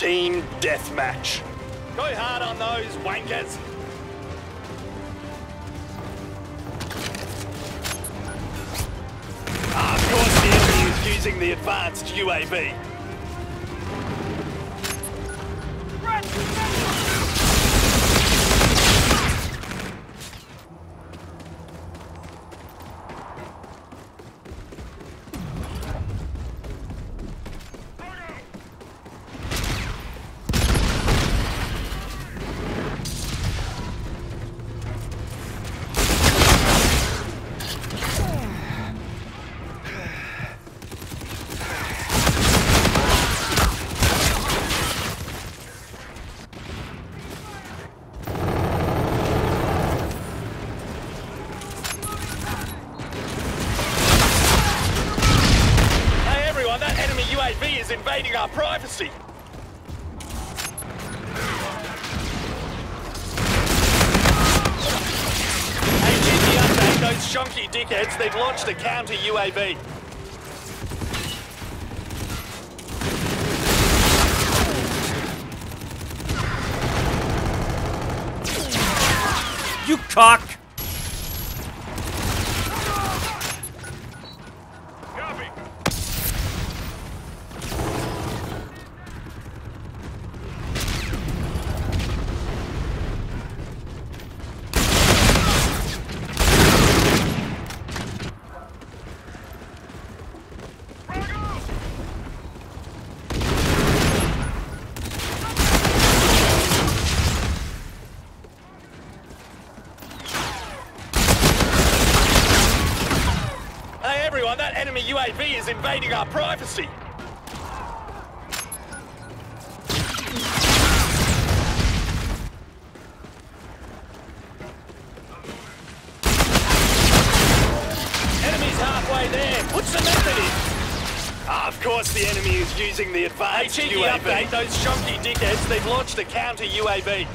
Team Deathmatch. Go hard on those wankers. Ah, of course the enemy is using the advanced UAV. Shonky dickheads, they've launched a counter UAV. You cock! UAV is invading our privacy. Enemy's halfway there. Put some effort in. Ah, of course the enemy is using the Hey, advanced cheeky UAV. update. Those shonky dickheads, they've launched a counter UAV.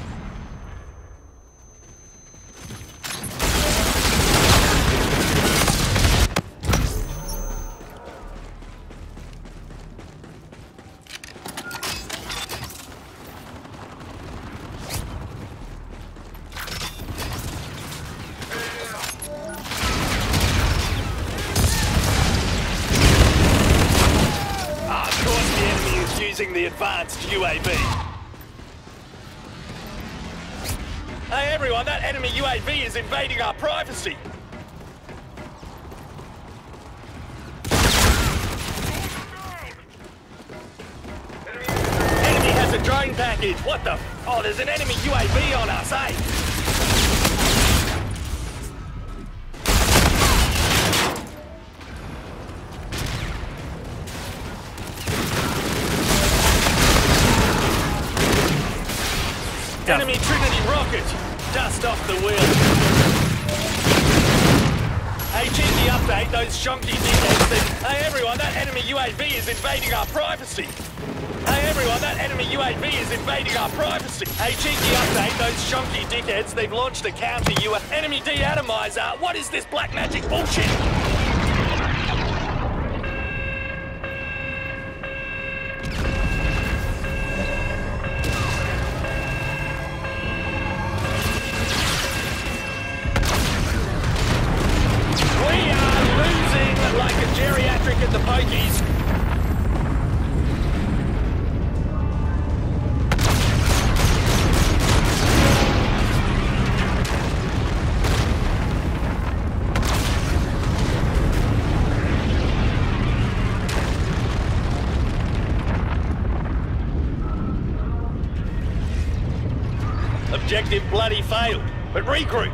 Advanced UAV. Hey everyone, that enemy UAV is invading our privacy. Enemy has a drone package. What the? Oh, there's an enemy UAV on us, eh? Enemy Trinity rocket. Dust off the wheel. Hey, cheeky update. Those shonky dickheads. They... Hey, everyone, that enemy UAV is invading our privacy. Hey, everyone, that enemy UAV is invading our privacy. Hey, cheeky update. Those shonky dickheads. They've launched a counter UAV. Enemy de-atomizer. What is this black magic bullshit? Objective bloody failed, but regroup.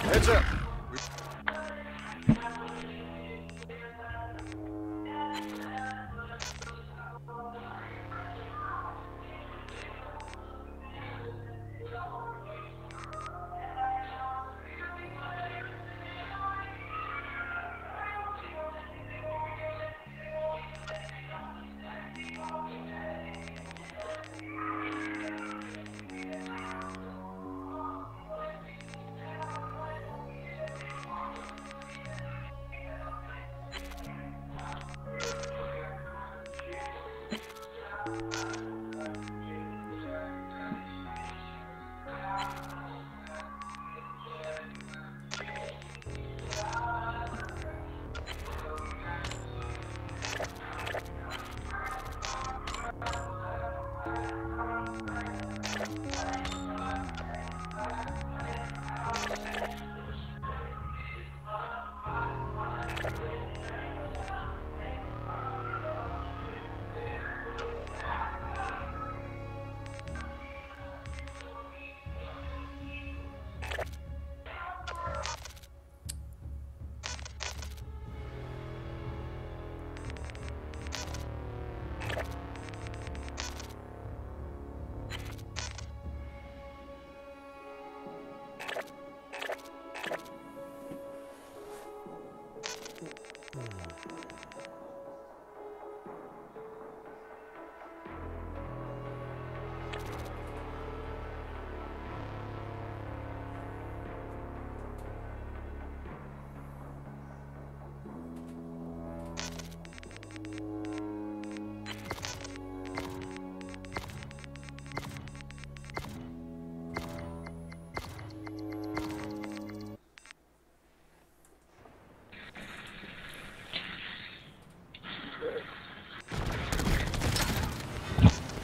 Heads up.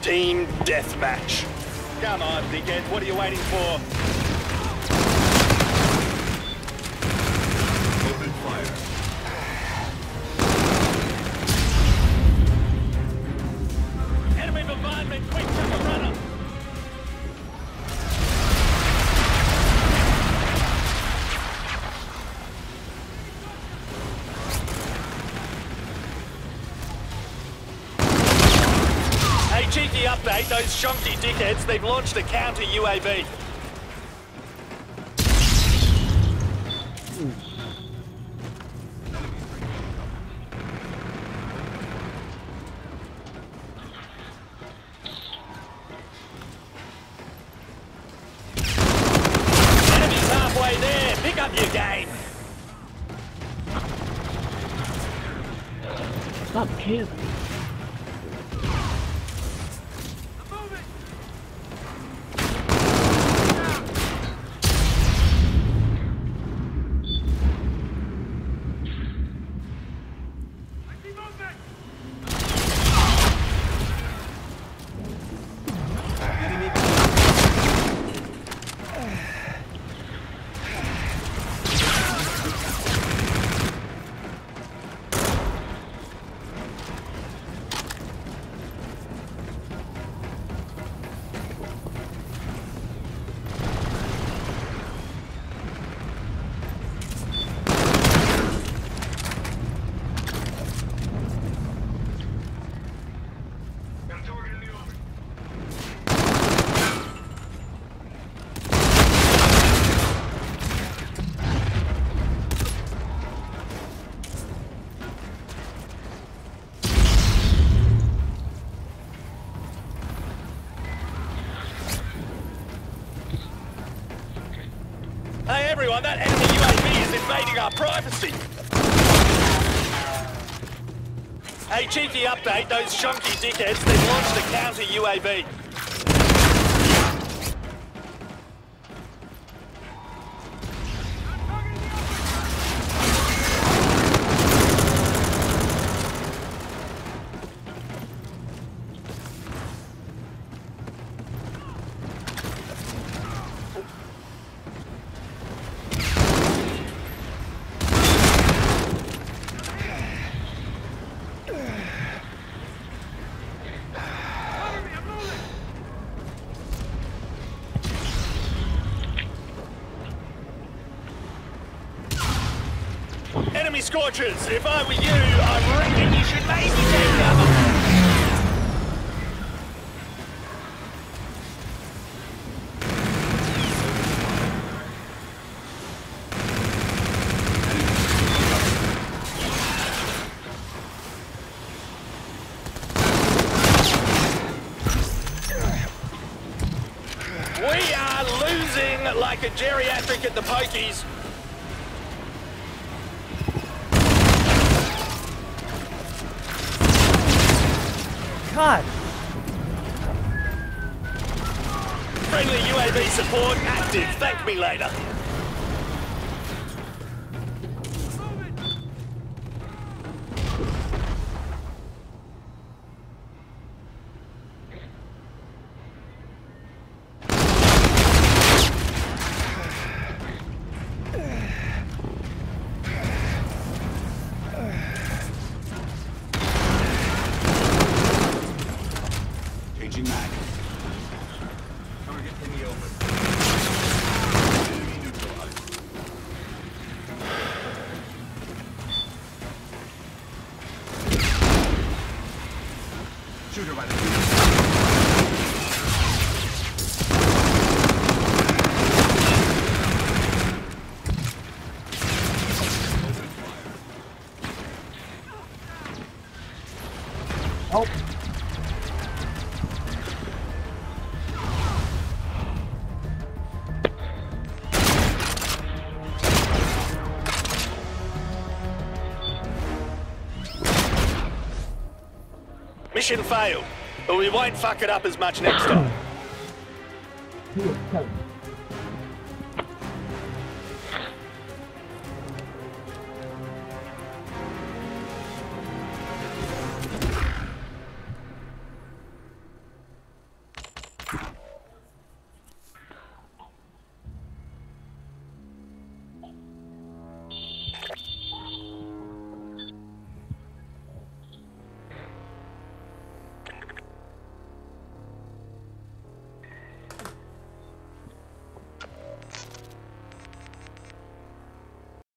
Team deathmatch. Come on, dickhead. What are you waiting for? Update. Those shonky dickheads, they've launched a counter UAV. Up your game. Stop camping. Everyone, that enemy UAV is invading our privacy. Hey, cheeky update, those shonky dickheads, they've launched a counter UAV. Enemy scorchers, if I were you, I reckon you should maybe take cover. We are losing like a geriatric at the pokies. God, Friendly UAV support active. Thank me later. Mission failed, but we won't fuck it up as much next time.